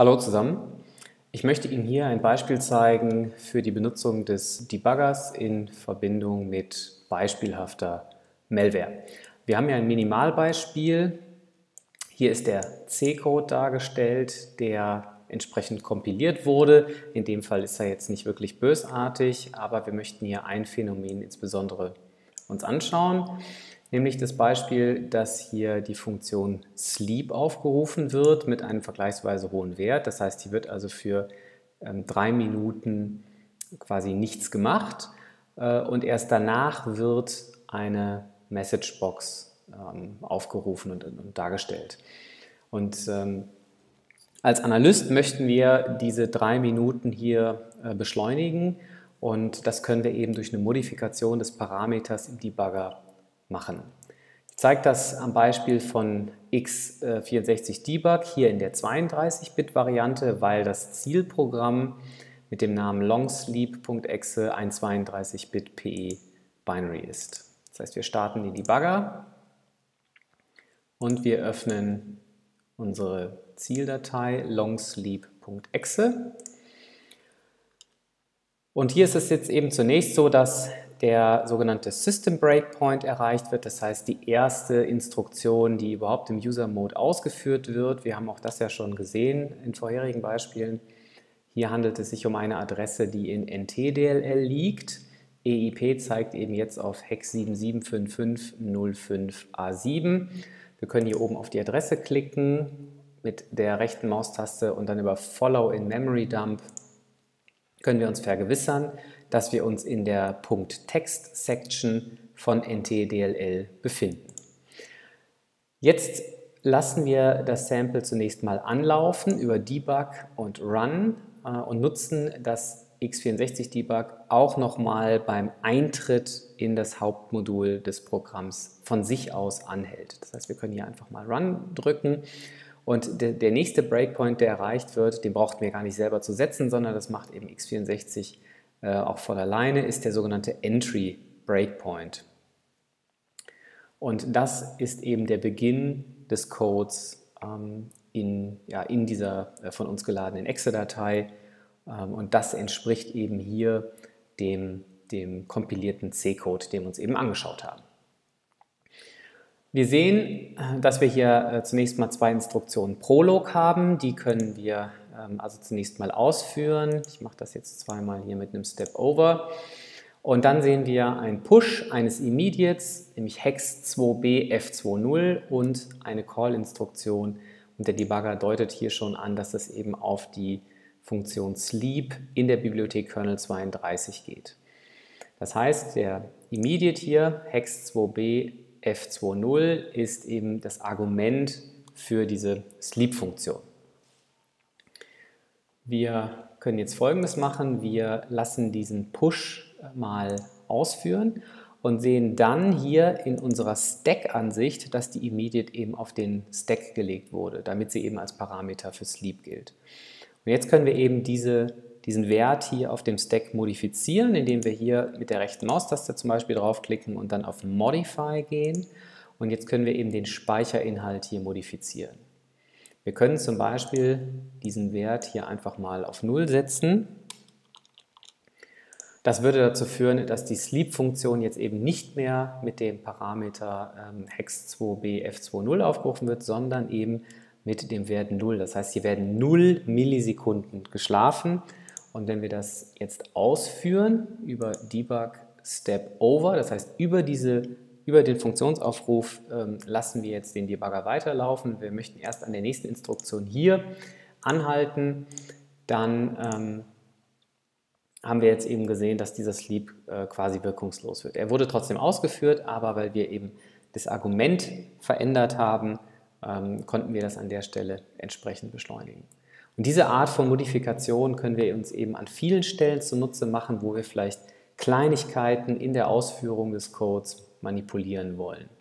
Hallo zusammen. Ich möchte Ihnen hier ein Beispiel zeigen für die Benutzung des Debuggers in Verbindung mit beispielhafter Malware. Wir haben ja ein Minimalbeispiel. Hier ist der C-Code dargestellt, der entsprechend kompiliert wurde. In dem Fall ist er jetzt nicht wirklich bösartig, aber wir möchten hier ein Phänomen insbesondere uns anschauen nämlich das Beispiel, dass hier die Funktion sleep aufgerufen wird mit einem vergleichsweise hohen Wert. Das heißt, hier wird also für ähm, drei Minuten quasi nichts gemacht äh, und erst danach wird eine Messagebox ähm, aufgerufen und, und, dargestellt. Und ähm, als Analyst möchten wir diese drei Minuten hier äh, beschleunigen und das können wir eben durch eine Modifikation des Parameters im Debugger machen. Ich zeige das am Beispiel von x64 Debug hier in der 32-Bit-Variante, weil das Zielprogramm mit dem Namen longsleep.exe ein 32-Bit PE Binary ist. Das heißt, wir starten den Debugger und wir öffnen unsere Zieldatei longsleep.exe. Und hier ist es jetzt eben zunächst so, dass der sogenannte System Breakpoint erreicht wird. Das heißt, die erste Instruktion, die überhaupt im User Mode ausgeführt wird. Wir haben auch das ja schon gesehen in vorherigen Beispielen. Hier handelt es sich um eine Adresse, die in NTDLL liegt. EIP zeigt eben jetzt auf Hex 775505A7. Wir können hier oben auf die Adresse klicken mit der rechten Maustaste und dann über Follow in Memory Dump können wir uns vergewissern, dass wir uns in der Punkt Text Section von NTDLL befinden. Jetzt lassen wir das Sample zunächst mal anlaufen über Debug und Run äh, und nutzen das x64 Debug auch nochmal beim Eintritt in das Hauptmodul des Programms von sich aus anhält. Das heißt, wir können hier einfach mal Run drücken und der, nächste Breakpoint, der erreicht wird, den brauchten wir gar nicht selber zu setzen, sondern das macht eben x64 äh, auch von alleine, ist der sogenannte Entry Breakpoint. Und das ist eben der Beginn des Codes ähm, in, ja, in dieser äh, von uns geladenen Exe-Datei. Ähm, und das entspricht eben hier dem, dem kompilierten C-Code, den wir uns eben angeschaut haben. Wir sehen, äh, dass wir hier äh, zunächst mal zwei Instruktionen Prolog haben. Die können wir also zunächst mal ausführen. Ich mache das jetzt zweimal hier mit einem Step Over. Und dann sehen wir ein Push eines Immediates, nämlich Hex 2b F20 und eine Call-Instruktion. Und der Debugger deutet hier schon an, dass das eben auf die Funktion Sleep in der Bibliothek Kernel 32 geht. Das heißt, der Immediate hier, Hex 2b F20, ist eben das Argument für diese Sleep-Funktion. Wir können jetzt folgendes machen. Wir lassen diesen Push mal ausführen und sehen dann hier in unserer Stack-Ansicht, dass die Immediate eben auf den Stack gelegt wurde, damit sie eben als Parameter für Sleep gilt. Und jetzt können wir eben diese, diesen Wert hier auf dem Stack modifizieren, indem wir hier mit der rechten Maustaste zum Beispiel draufklicken und dann auf Modify gehen. Und jetzt können wir eben den Speicherinhalt hier modifizieren. Wir können zum Beispiel diesen Wert hier einfach mal auf 0 setzen. Das würde dazu führen, dass die Sleep-Funktion jetzt eben nicht mehr mit dem Parameter ähm, hex2bf20 aufgerufen wird, sondern eben mit dem Wert 0. Das heißt, hier werden 0 Millisekunden geschlafen. Und wenn wir das jetzt ausführen über Debug Step Over, das heißt über diese über den Funktionsaufruf ähm, lassen wir jetzt den Debugger weiterlaufen. Wir möchten erst an der nächsten Instruktion hier anhalten. Dann ähm, haben wir jetzt eben gesehen, dass dieser Sleep äh, quasi wirkungslos wird. Er wurde trotzdem ausgeführt, aber weil wir eben das Argument verändert haben, ähm, konnten wir das an der Stelle entsprechend beschleunigen. Und diese Art von Modifikation können wir uns eben an vielen Stellen zunutze machen, wo wir vielleicht Kleinigkeiten in der Ausführung des Codes manipulieren wollen.